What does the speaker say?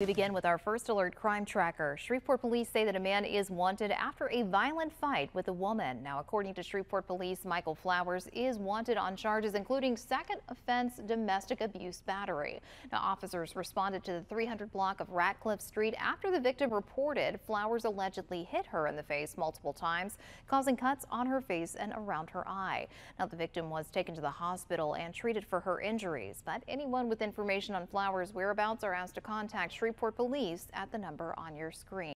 We begin with our first alert crime tracker. Shreveport police say that a man is wanted after a violent fight with a woman. Now, according to Shreveport police, Michael Flowers is wanted on charges including second offense domestic abuse battery. Now, officers responded to the 300 block of Ratcliffe Street after the victim reported Flowers allegedly hit her in the face multiple times, causing cuts on her face and around her eye. Now, the victim was taken to the hospital and treated for her injuries, but anyone with information on Flowers' whereabouts are asked to contact Shreveport Shreveport Police at the number on your screen.